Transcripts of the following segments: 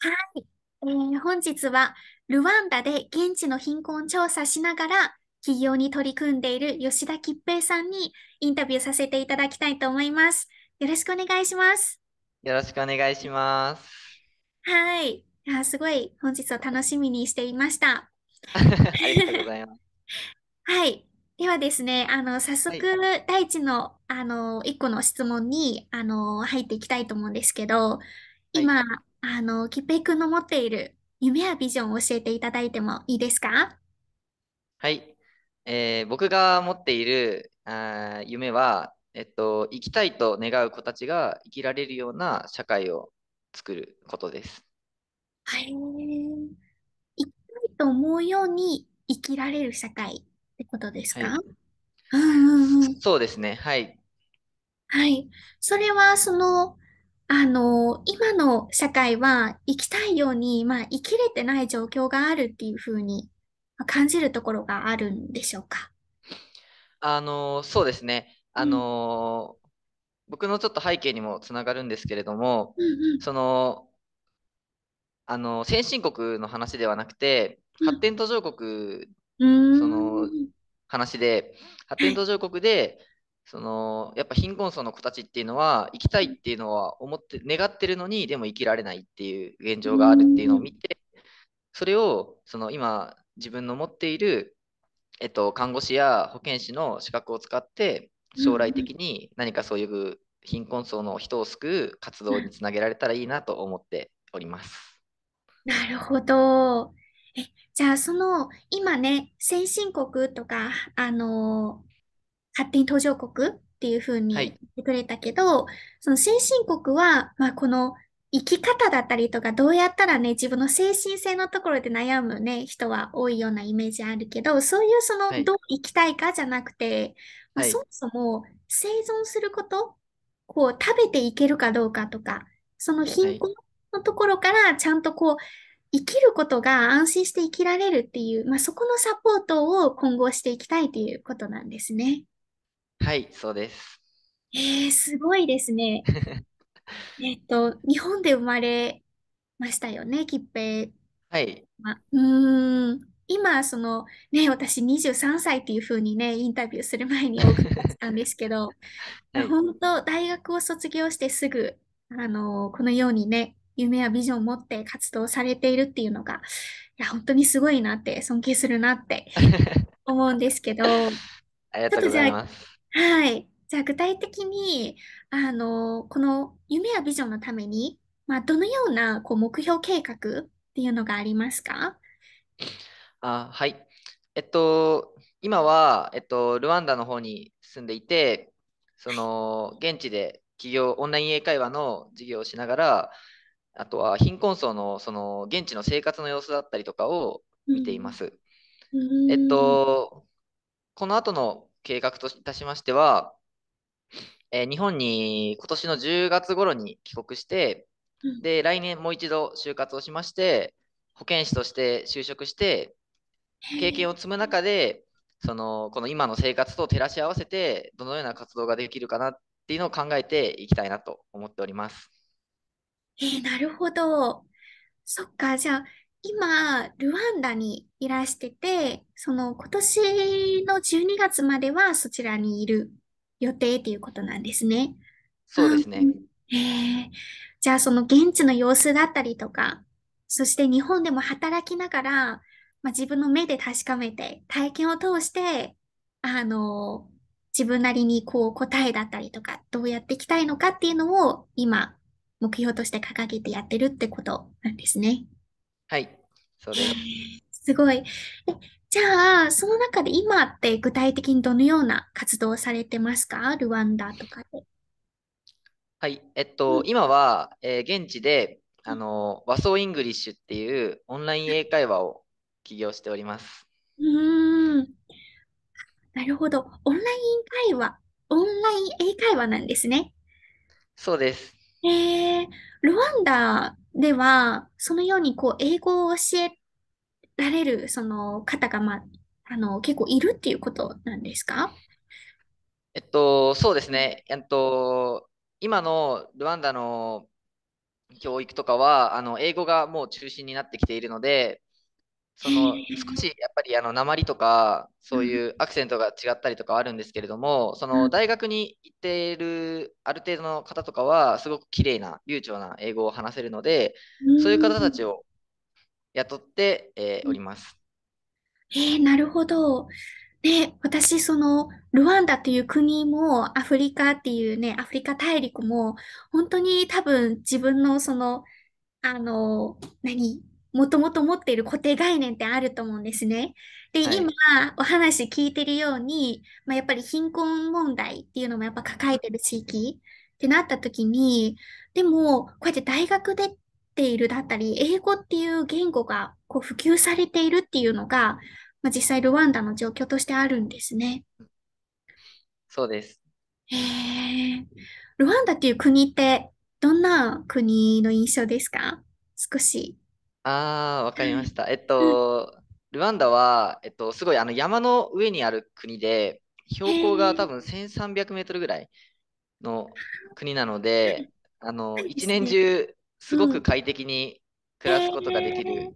はい。えー本日はルワンダで現地の貧困調査しながら起業に取り組んでいる吉田吉平さんにインタビューさせていただきたいと思います。よろしくお願いします。よろしくお願いします。はい。いや、すごい本日を楽しみにしていました。ありがとうございます。はい。ではですね、あの、早速、はい。第一の、あの、一個の質問に、あの、入っていきたいと思うんですけど、はい。今、あの、きっぺいくんの持っている夢やビジョンを教えていただいてもいいですか？はい。えー僕が持っているあー夢は、えっと、生きたいと願う子たちが生きられるような社会を作ることです。はい。生きたいと思うように生きられる社会ってことですか？はい。うんうんうん。そうですね。はい。はい。それは、その、あの、今の社会は生きたいように、まあ、生きれてない状況があるっていうふうにまあ感じるところがあるんでしょうか？あのーそうですね。あうん、僕のちょっと背景にもつながるんですけれども、うん、その、あの先進国の話ではなくて、うん、発展途上国うん。その。話で、発はい。展途上国で、そのやっぱ貧困層の子たちっていうのは、生きたいっていうのは思って、願ってるのに、でも生きられないっていう現状があるっていうの。を見て、それをその今、自分の持っている、えっと、看護師や保健師の資格を使って、将来。的に何かそういう貧困層の人を救う活動につなげられたらいいなと思っております。なるほど。え、じゃあ、その、今ね、先進国とか、あの、発展途上国っていうふうにはい、言ってくれたけど、その先進国は、まあ、この生き方だったりとか、どうやったらね、自分の精神性のところで悩むね、人は多いようなイメージあるけど、そういうその、はい、どう生きたいかじゃなくて、まあ、はい、そもそも生存すること、こう、食べていけるかどうかとか、そのはい。貧困のところからちゃんとこう、生きることが安心して生きられるっていう、まあ、そこのサポートを今後していきたいということなんですね。はい、そうです。えー、すごいですね。えっと、日本で生まれましたよね、吉平はい、は。うーん。今、その、ね、私23歳っていう風にね、インタビューする前にお伺いしたんですけど。本当、大学を卒業してすぐ、あの、このようにね、夢やビジョンを持って活動されているっていうのが、いや、本当にすごいなって、尊敬するなって思うんですけど、ありがとうごじゃあ、ざいます。はい。じゃあ具体的に、あの、この夢やビジョンのために、まあ、どのようなこう目標計画っていうのがありますか？あ、はい。えっと、今は、えっと、ルワンダの方に住んでいて、その、現地で企業、オンライン英会話の授業をしながら、あとは貧困層の、その、現地の生活の様子だったりとかを見ていまうん。す。うえっ。と、この後の計画といたしましては、えー日本に今年の10月頃に帰国して、うんで、来年もう一度就活をしまして、保健師として就職して、経験を積む中で、その、この今の生活と照らし合わせて、どのような活動ができるかなっていうのを考えていきたいなと思っております。えーなるほど。そっか、じゃあ、今、ルワンダにいらしてて、その今年の12月まではそちらにいる予定っていうことなんですね。そううん。ですね。えー、じゃあその現地の様子だったりとか、そして日本でも働きながら、まあ、自分の目で確かめて、体験を通して、あの、自分なりにこう答えだったりとか、どうやっていきたいのかっていうのを今、目標として掲げてやってるってことなんですね。はい。そうへです。ごい。え、じゃあ、その中で今って具体的にどのような活動をされてますか？ルワンダとかで。はい。えっと、うん今は、えー現地で、あの、和装イングリッシュっていうオンライン英会話を起業しております。うーん。なるほど。オンライン会話、オンライン英会話なんですね。そうです。えー、ルワンダでは、そのようにこう、英語を教えられる、その方が、まあ、あの、結構いるっていうことなんですか？えっと、そうですね。えっと、今のルワンダの教育とかは、あの英語がもう中心になってきているので、その少しやっぱりあの鉛とかそういうアクセントが違ったりとかあるんですけれども、その大学に行っているある程度の方とかはすごく綺麗な流暢な英語を話せるので、そういう方たちを雇って、えー、おります。えー、なるほど。で、私、その、ルワンダっていう国も、アフリカっていうね、アフリカ大陸も、本当に多分自分のその、あの、何？もともと持っている固定概念ってあると思うんですね。で、はい、今お話聞いてるように、まあ、やっぱり貧困問題っていうのもやっぱ抱えてる地域ってなった時に、でも、こうやって大学でっているだったり、英語っていう言語がこう普及されているっていうのが、まあ、実際ルワンダの状況としてあるんですね。そうです。へえ。ルワンダっていう国ってどんな国の印象ですか？少し。ああ、わかりました。えっと、ルワンダは、えっと、すごいあの山の上にある国で、標高が多分1300メートルぐらいの国なので、あの、一年中、すごく快適に暮らすことができる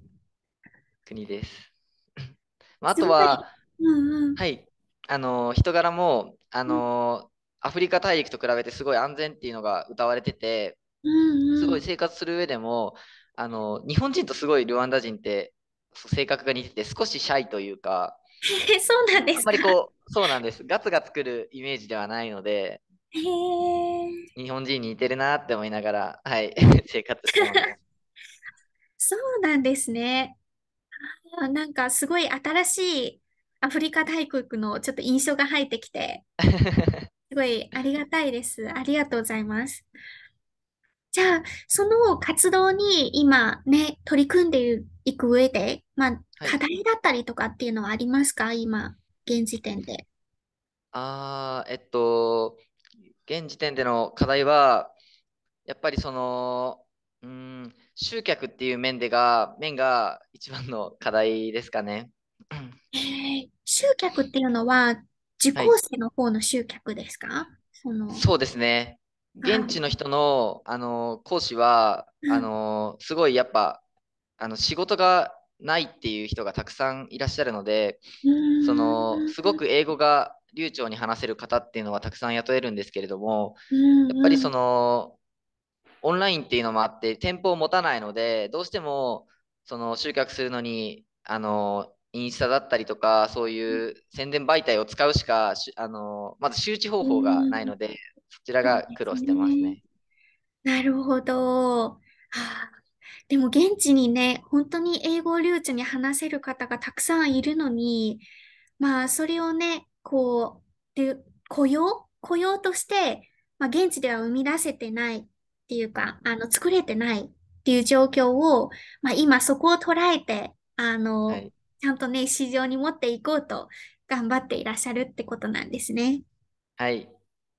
国です。あとは、はい、あの、人柄も、あの、アフリカ大陸と比べてすごい安全っていうのが歌われてて、すごい生活する上でも、あの、日本人とすごいルワンダ人って性格が似てて少しシャイというか、そうなんですか？あんまりこう、そうなんです。ガツガツくるイメージではないので、日本人に似てるなって思いながら、はい、生活してます。そうなんですね。なんかすごい新しいアフリカ大国のちょっと印象が入ってきて、すごいありがたいです。ありがとうございます。じゃあ、その活動に今ね、取り組んでいく上で、まあ、課題だったりとかっていうのはありますか、今、現時点で。ああ、えっと、現時点での課題は、やっぱりその、うん、集客っていう面でが、面が一番の課題ですかね。えー、集客っていうのは、受講生の方の集客ですか、はい、そのそうですね。現地の人の、あの講師は、あのすごいやっぱあの仕事がないっていう人がたくさんいらっしゃるので、そのすごく英語が流暢に話せる方っていうのはたくさん雇えるんですけれども、やっぱりそのオンラインっていうのもあって店舗を持たないのでどうしてもその集客するのにあのインスタだったりとかそういう宣伝媒体を使うしかあのまず周知方法がないので、そちらが苦労してますね。なるほど。はあ、でも現地にね、本当に英語を流暢に話せる方がたくさんいるのに、まあそれをね、こう、で雇用？雇用として、まあ、現地では生み出せてないっていうか、あの、作れてないっていう状況を、まあ、今そこを捉えて、あの、はい、ちゃんとね、市場に持っていこうと頑張っていらっしゃるってことなんですね。はい。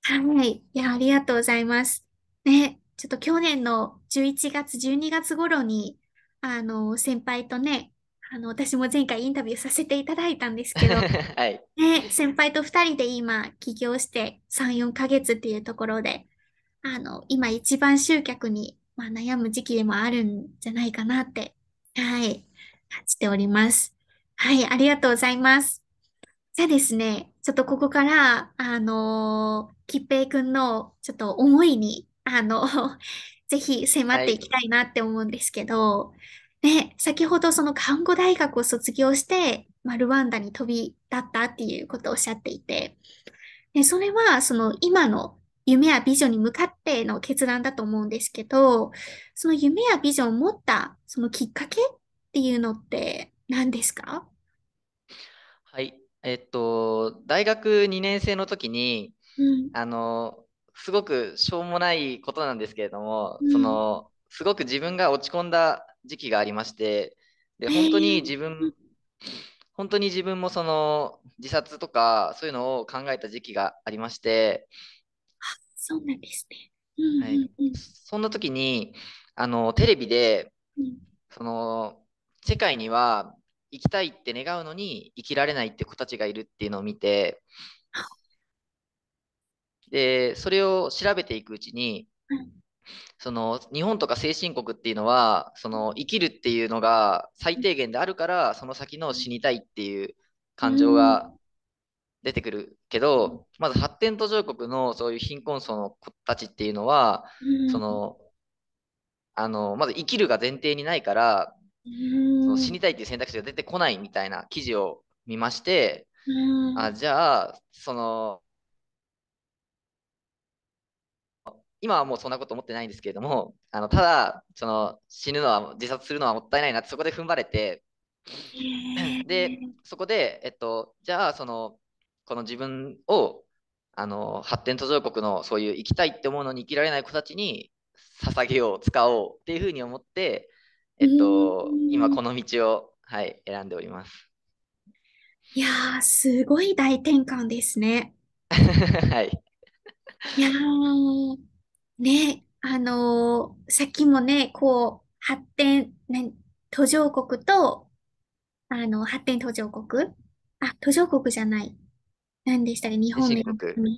はい。いや、ありがとうございます。ね、ちょっと去年の11月、12月頃に、あの、先輩とね、あの、私も前回インタビューさせていただいたんですけど、はい。ね、先輩と2人で今、起業して3、4ヶ月っていうところで、あの、今一番集客に、まあ、悩む時期でもあるんじゃないかなって、はい、感じております。はい、ありがとうございます。じゃあですね、ちょっとここから、あのー、きっぺいくんのちょっと思いに、あの、ぜひ迫っていきたいなって思うんですけど、はい、ね、先ほどその看護大学を卒業して、まあ、ルワンダに飛び立ったっていうことをおっしゃっていて、でそれはその今の夢やビジョンに向かっての決断だと思うんですけど、その夢やビジョンを持ったそのきっかけっていうのって何ですか？はい。えっと、大学2年生の時に、うん、あの、すごくしょうもないことなんですけれども、うん、その、すごく自分が落ち込んだ時期がありまして、で、本当に自分、えー、本当に自分もその自殺とかそういうのを考えた時期がありまして、そうなんですね。はい、そんな時にあのテレビで、うん、その世界には生きたいって願うのに生きられないって子たちがいるっていうのを見て、で、それを調べていくうちに、その日本とか先進国っていうのは、その生きるっていうのが最低限であるから、その先の死にたいっていう感情が出てくるけど、まず発展途上国のそういう貧困層の子たちっていうのは、その、あの、まず生きるが前提にないから、その死にたいっていう選択肢が出てこないみたいな記事を見まして、あじゃあ、その、今はもうそんなこと思ってないんですけれども、あのただ、その死ぬのは、自殺するのはもったいないなって、そこで踏ん張れて、で、そこで、えっと、じゃあ、その、この自分を、あの、発展途上国のそういう生きたいって思うのに生きられない子たちに捧げよう、使おうっていうふうに思って、えっと、今この道を、はい、選んでおります。いやー、すごい大転換ですね。はい。いやー、ね、あのーさっきもね、こう、発展、ね、途上国と、あの、発展途上国？あ、途上国じゃない。何でしたっけ日本で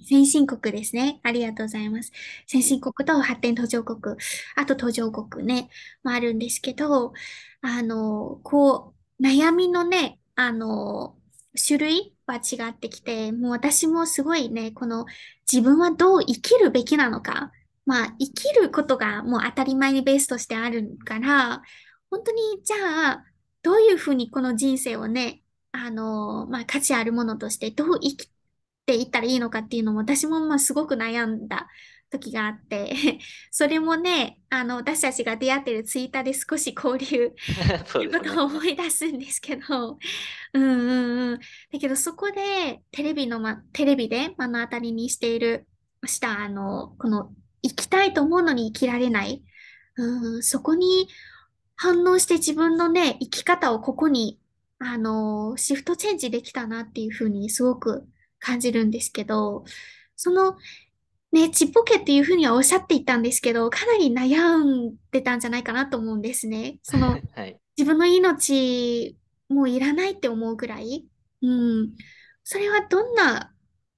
先進国ですね。ありがとうございます。先進国と発展途上国、あと途上国ね、もあるんですけど、あの、こう、悩みのね、あの、種類は違ってきて、もう私もすごいね、この自分はどう生きるべきなのか、まあ、生きることがもう当たり前にベースとしてあるから、本当にじゃあ、どういうふうにこの人生をね、あの、まあ、価値あるものとしてどう生きていったらいいのかっていうのも私もまあすごく悩んだ時があって それもね、あの、私たちが出会ってるツイッターで少し交流 する ことを思い出すんですけど、うんうんうん。だけどそこでテレビの、ま、テレビで目の当たりにしている、した、あの、この生きたいと思うのに生きられない。うん、そこに反応して自分のね、生き方をここに、あの、シフトチェンジできたなっていうふうにすごく感じるんですけど、その、ね、ちっぽけっていうふうにはおっしゃっていたんですけど、かなり悩んでたんじゃないかなと思うんですね。その、はい、自分の命もういらないって思うぐらい。うん。それはどんな、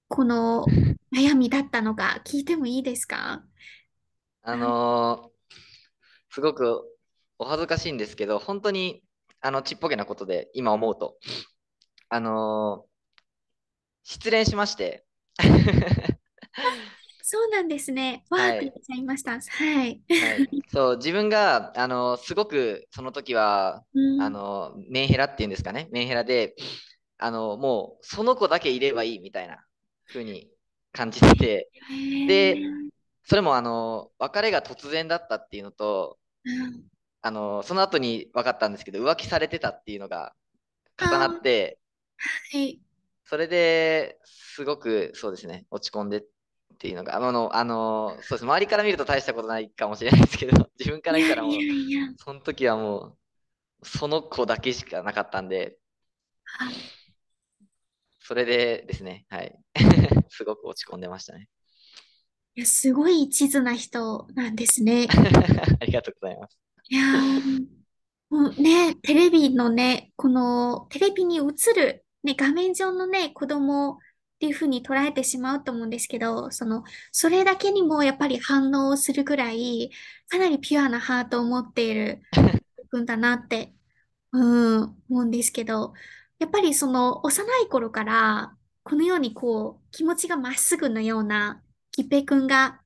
この悩みだったのか聞いてもいいですか？あのー、すごくお恥ずかしいんですけど、本当にあのちっぽけなことで今思うと、あのー、失恋しまして。そうなんですね。わーって言っちゃいました。はい。はい、そう、自分が、あの、すごくその時は、うん、あの、メンヘラっていうんですかね。メンヘラで、あの、もう、その子だけいればいいみたいな風に感じてて、で、それも、あの、別れが突然だったっていうのと、うん、あの、その後に分かったんですけど、浮気されてたっていうのが重なって、はい。それですごくそうですね、落ち込んでっていうのが、あの、あのそうです周りから見ると大したことないかもしれないですけど、自分から見たらもう、その時はもう、その子だけしかなかったんで、それでですね、はい、すごく落ち込んでましたね。いや、すごい一途な人なんですね。ありがとうございます。いやもうね、テレビのね、このテレビに映るね、画面上のね、子供っていうふうに捉えてしまうと思うんですけど、その、それだけにもやっぱり反応をするぐらい、かなりピュアなハートを持っているんだなって、うん、思うんですけど、やっぱりその幼い頃から、このようにこう、気持ちがまっすぐのような、きっぺいくんが、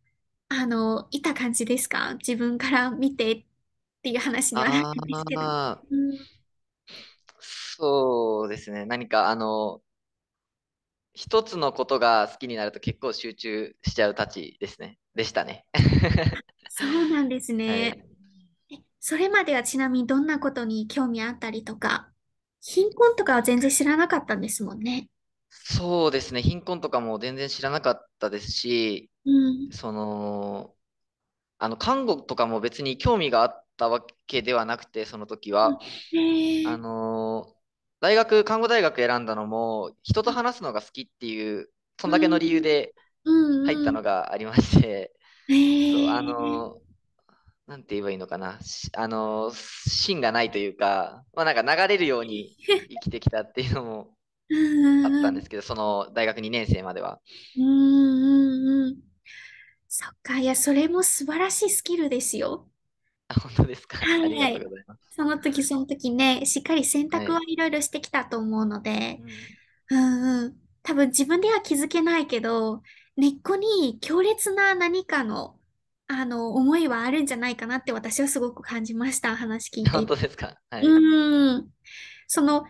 あの、いた感じですか？自分から見てっていう話にはなるんですけど。うんそうですね。何か、あの、一つのことが好きになると結構集中しちゃうたちですね。でしたね。そうなんですね。はい、それまではちなみにどんなことに興味あったりとか、貧困とかは全然知らなかったんですもんね。そうですね。貧困とかも全然知らなかったですし、うん、その、あの、看護とかも別に興味があったわけではなくて、その時は。あの大学、看護大学選んだのも、人と話すのが好きっていう、そんだけの理由で入ったのがありまして、そうあの、なんて言えばいいのかな、あの、芯がないというか、まあなんか流れるように 生きてきたっていうのもあったんですけど、その大学2年生までは。うんうんうんそっか。いや、それも素晴らしいスキルですよ。あ、本当ですか。ありがとうはい。ございます。その時その時ね、しっかり選択ははい。いろいろしてきたと思うので、うん、うんうん。多分自分では気づけないけど、根っこに強烈な何かの、あの、思いはあるんじゃないかなって私はすごく感じました。話聞いて。本当ですか。はい。うーん。その、あっ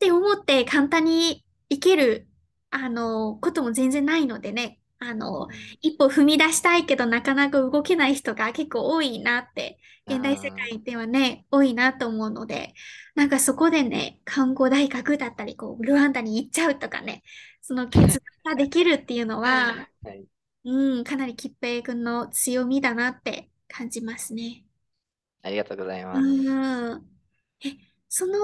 て思って簡単にいける、あの、ことも全然ないのでね。あの、うん、一歩踏み出したいけどなかなか動けない人が結構多いなって、現代世あ界ではね、多いなと思うので、なんかそこでね、看護大学だったり、こう、ルワンダに行っちゃうとかね、その決断ができるっていうのは、ーはい。うん、かなり吉平君の強みだなって感じますね。ありがとうございます。うん。え、その、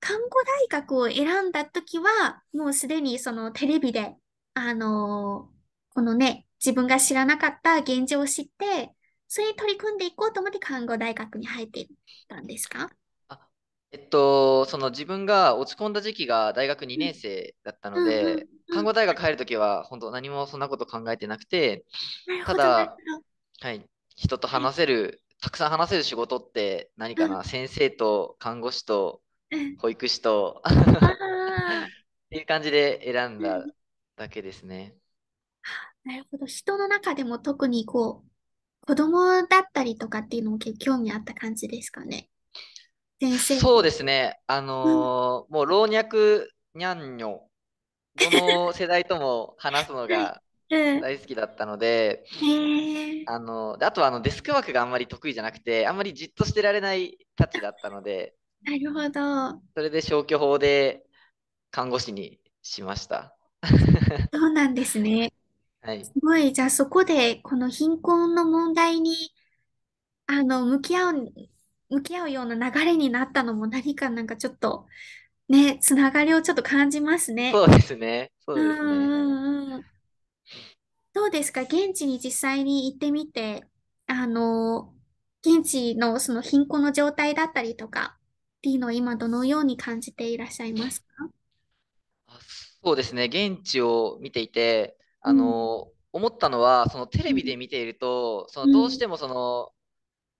看護大学を選んだときは、もうすでにそのテレビで、あのーこのね、自分が知らなかった現状を知って、それに取り組んでいこうと思って看護大学に入っていったんですか？あ、えっと、その自分が落ち込んだ時期が大学2うん、年生だったのうん、うん、で、うん。看護大学入るときは本当何もそんなこと考えてなくて、ただ。はい、人と話せる、たくさん話せる仕事って何うん、かな、先生と看護師とうん。保育士とあ っあ、ていう感じで選んだうん。だけですね。なるほど。人の中でも特にこう、子供だったりとかっていうのも結構興味あった感じですかね？先生。そうですね。あうん。のーもう老若にゃんにょ、どの世代とも話すのはい。がうん。大好きだったので、えー、あの、であとはあのデスクワークがあんまり得意じゃなくて、あんまりじっとしてられないたちだったので、なるほど。それで消去法で看護師にしました。そうなんですね。はい。すごい。じゃあそこで、この貧困の問題に、あの、向き合う、向き合うような流れになったのも何かなんかちょっと、ね、つながりをちょっと感じますね。そうですね。そうんうですね。うんうん。どうですか？現地に実際に行ってみて、あの、現地のその貧困の状態だったりとかっていうのを今どのように感じていらっしゃいますか？あそうですね。現地を見ていて、あうん、の、思ったのは、そのテレビうん、で見ていると、そのうん、どうしてもその、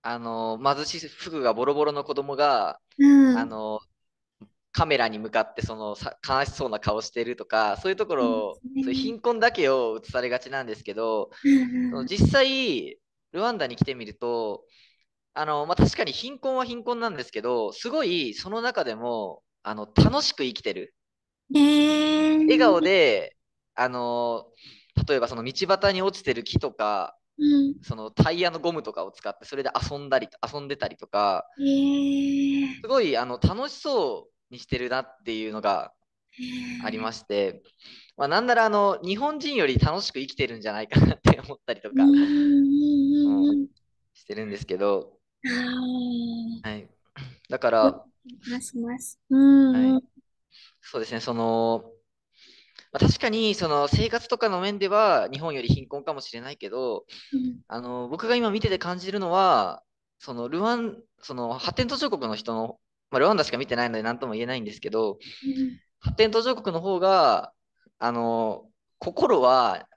あの、貧しい服がボロボロの子供が、うん、あの、カメラに向かってそのさ悲しそうな顔してるとか、そういうところ、すね。そういう貧困だけを映されがちなんですけど、うん、その実際、ルワンダに来てみると、あの、まあ、確かに貧困は貧困なんですけど、すごいその中でも、あの、楽しく生きてる。ね笑顔え、で、あの、例えばその道端に落ちてる木とか、うん、そのタイヤのゴムとかを使って、それで遊んだり、遊んでたりとか、すええごいあの楽しそうにしてるなっていうのがありまええして、まあ、なんならあの日本人より楽しく生きてるんじゃないかなって思ったりとか、ん、うん、うん、してるんですけど、あはい。だかあ、ら、ますします。うん、うはい、ん、そうですね、その、まあ、確かにその生活とかの面では日本より貧困かもしれないけど、うん、あの僕が今見てて感じるのは、そのルワン、その発展途上国の人の、まあ、ルワンダしか見てないので何とも言えないんですけど、うん発展途上国の方が、あの、心は、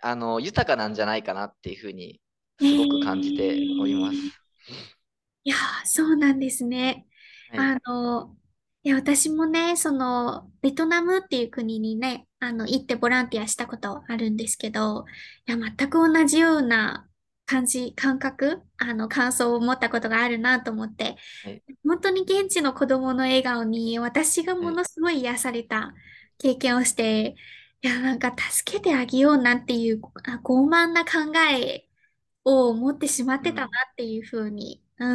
あの、豊かなんじゃないかなっていうふうに、すごく感じえております。えいやー、そうなんですね。はい。あの、いや、私もね、その、ベトナムっていう国にね、あの、行ってボランティアしたことあるんですけど、いや、全く同じような感じ、感覚、あの、感想を持ったことがあるなと思って、はい。本当に現地の子供の笑顔に私がはい。ものすごい癒された経験をして、いや、なんか助けてあげようなんていう、あ、傲慢な考えを持ってしまってたなうん。っていうふうに、う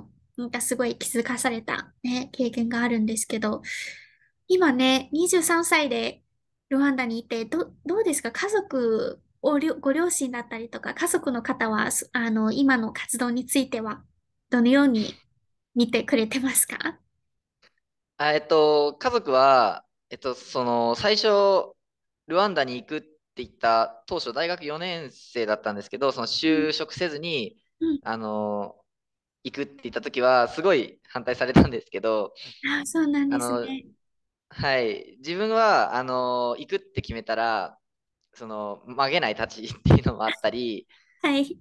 ん、なんかすごい気づかされたね、経験があるんですけど、今ね、23歳でルワンダにいて、ど、どうですか？家族、おりょ、ご両親だったりとか、家族の方は、すあの、今の活動については、どのように見てくれてますか？あ、えっと、家族は、えっと、その、最初、ルワンダに行くって言った当初、大学4年生だったんですけど、そのうん就職せずに、うん。あの、行くって言った時は、すごい反対されたんですけど、あ、そうなんですね。はい。自分は、あの、行くって決めたら、その曲げない立ちっていうのもあったり、はい。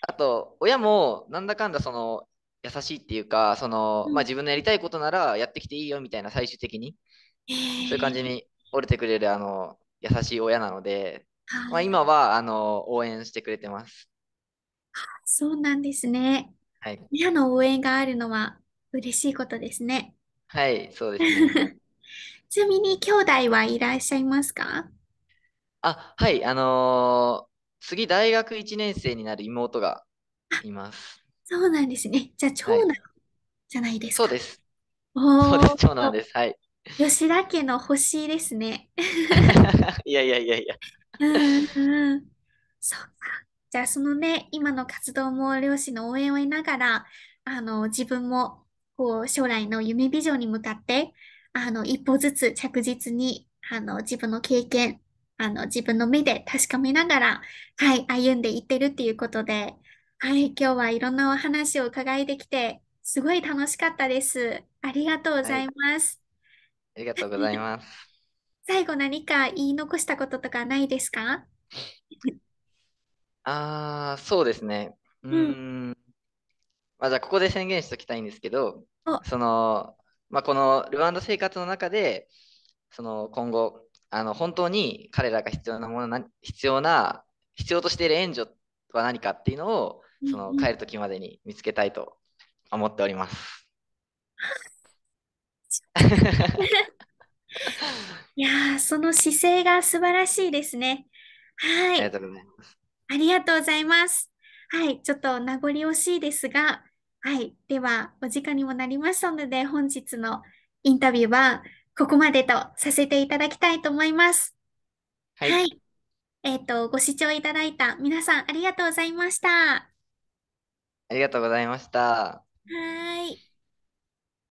あと、親もなんだかんだその優しいっていうか、その、まあ、うん、自分のやりたいことならやってきていいよみたいな最終的に、えそういう感じー、に折れてくれるあの優しい親なので、まあ、はい今はあの応援してくれてます。そうなんですね。はい。親の応援があるのは嬉しいことですね。はい、そうですね。ちなみに兄弟はいらっしゃいますか？あ、はい、あのー次大学1年生になる妹がいます。そうなんですね。じゃあ長男はい。じゃないですか？そうです。そうです、長男です。はい。吉田家の星ですね。いやいやいやいや。うんうん。そうか。じゃあそのね、今の活動も両親の応援を得ながら、あの、自分も、こう、将来の夢ビジョンに向かって、あの、一歩ずつ着実に、あの、自分の経験、あの、自分の目で確かめながら、はい、歩んでいってるっていうことで、はい、今日はいろんなお話を伺いできて、すごい楽しかったです。ありがとうございはい。ます。ありがとうございます。最後何か言い残したこととかないですか？ああ、そうですね。ううん。まあ、じゃあ、ここで宣言しておきたいんですけど、お、その、まあ、このルワンダ生活の中で、その今後、あの本当に彼らが必要なものな、必要な、必要としている援助は何かっていうのを、うんそのうん帰る時までに見つけたいと思っております。いやー、その姿勢が素晴らしいですね。はい。ありがとうございます。ありがとうございます。はい。ちょっと名残惜しいですが、はい。では、お時間にもなりましたので、本日のインタビューはここまでとさせていただきたいと思います。はい、はい。えっと、ご視聴いただいた皆さんありがとうございました。はありがとうございました。い。